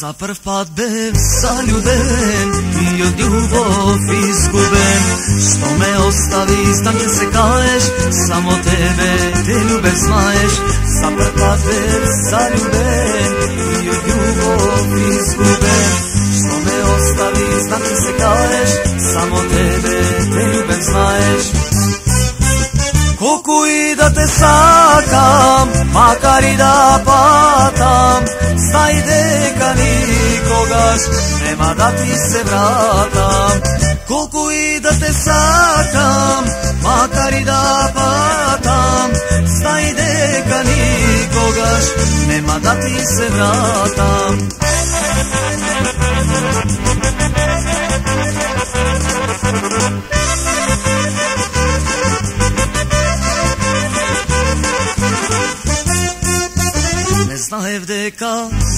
Zapër fatbem, sa ljudem, i od ljubav izgubem Što me ostavi, stan gdje se kaješ, samo tebe, te ljubev znaješ Zapër fatbem, sa ljudem, i od ljubav izgubem Što me ostavi, stan gdje se kaješ само тебе те љубев знаеш Колку и да те сакам, макар и да патам, знај дека никогаш нема да ти се вратам. Колку и да те сакам, макар и да патам, знај дека никогаш нема да ти се вратам. Знаев дека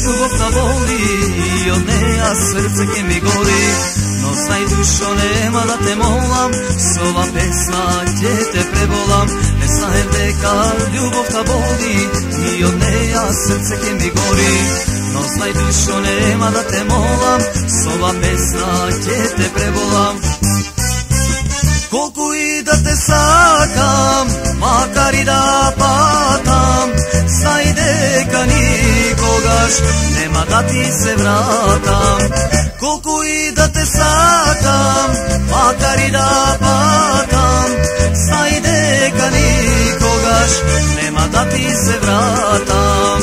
љубовта боли и од неја срце ќе ми гори. Но знај душо нема да те молам Со ова песна ќе те преболам Не знаев дека љубовта боли, и од неја срце ќе ми гори. Но знај душо нема да те молам Со ова песна ќе те преболам Колку и да те сакам, макар и да нема да ти се вратам. Колку и да те сакам, макар и да патам, знај дека никогаш нема да ти се вратам.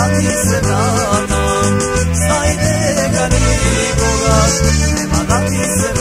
Radi se danom, znajde ga nikoga, a radi se danom.